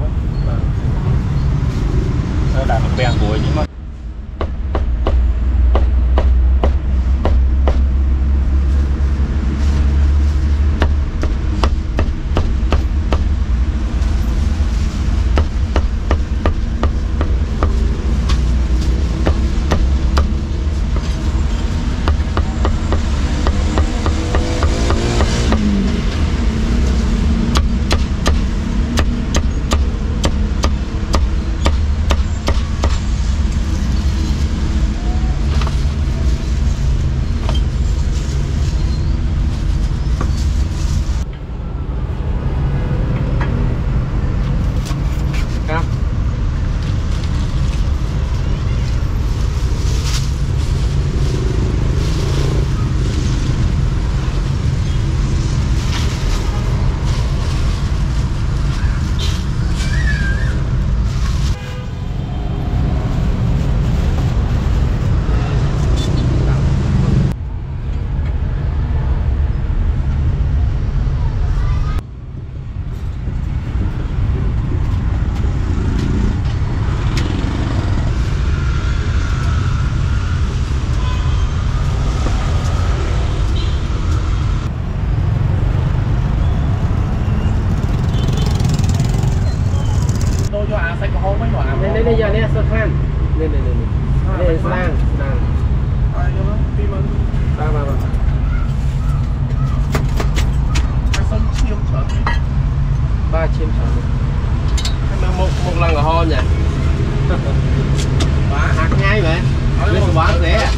biển thôi đó là một bè của những con บ่อาบนี่นี่ๆๆเนี่ยสถานนี่ๆๆนี่สร้างสร้าง Aynen bir bana. Ba ba ba. Cái sân chiêm Ba chiêm trở Cái một, một lần là ho nhỉ? Quá ngay vậy. Lên quá rẻ.